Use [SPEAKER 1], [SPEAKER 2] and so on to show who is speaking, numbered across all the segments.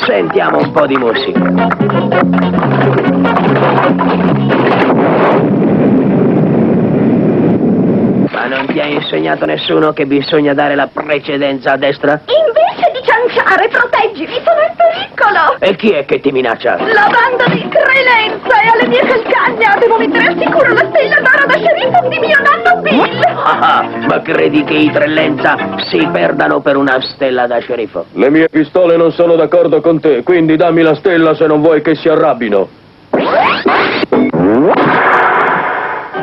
[SPEAKER 1] Sentiamo un po' di musica. Ma non ti ha insegnato nessuno che bisogna dare la precedenza a destra?
[SPEAKER 2] Invece di cianciare, proteggimi, sono in pericolo!
[SPEAKER 1] E chi è che ti minaccia?
[SPEAKER 2] La banda di Crelenza e alle mie calcagna devo mettere al sicuro la stella d'oro da sceriffo di mio nonno
[SPEAKER 1] ma credi che i Trellenza si perdano per una stella da sceriffo?
[SPEAKER 3] Le mie pistole non sono d'accordo con te, quindi dammi la stella se non vuoi che si arrabbino.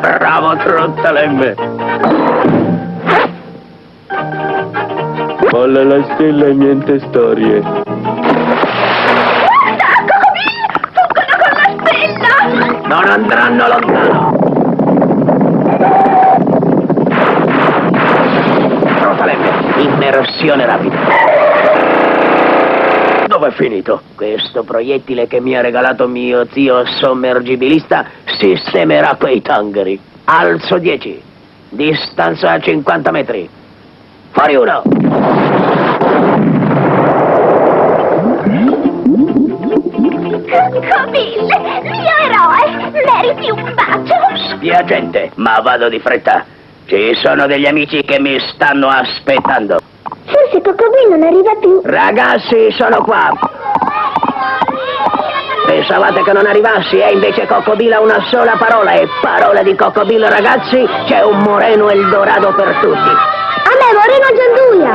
[SPEAKER 1] Bravo Trottalemme!
[SPEAKER 3] Molla la stella e niente storie.
[SPEAKER 2] Guarda, Cocobill! Fuggono con la stella!
[SPEAKER 1] Non andranno lontano! Trottalemme, immersione rapida. Dove è finito? Questo proiettile che mi ha regalato mio zio sommergibilista sistemerà quei tangheri. Alzo 10. Distanza 50 metri. Fuori uno.
[SPEAKER 2] Cocobill, mio eroe! Meriti un bacio!
[SPEAKER 1] Spiagente, ma vado di fretta. Ci sono degli amici che mi stanno aspettando.
[SPEAKER 2] Forse Cocobill non arriva più.
[SPEAKER 1] Ragazzi, sono qua. Pensavate che non arrivassi e invece Coccobilla ha una sola parola e parola di Coccobilla, ragazzi, c'è un Moreno Eldorado per tutti.
[SPEAKER 2] A me Moreno Gianduia!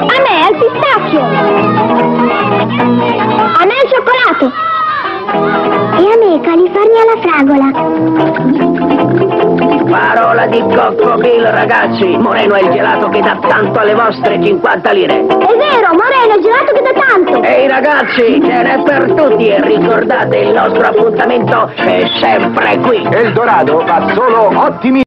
[SPEAKER 2] A me al pistacchio! A me al cioccolato! E a me California alla fragola!
[SPEAKER 1] Di Coccobilla, ragazzi. Moreno è il gelato che dà tanto alle vostre 50 lire.
[SPEAKER 2] È vero, Moreno, il gelato che da tanto!
[SPEAKER 1] Ehi ragazzi, ce n'è per tutti e ricordate il nostro appuntamento è sempre qui.
[SPEAKER 4] Eldorado fa solo ottimi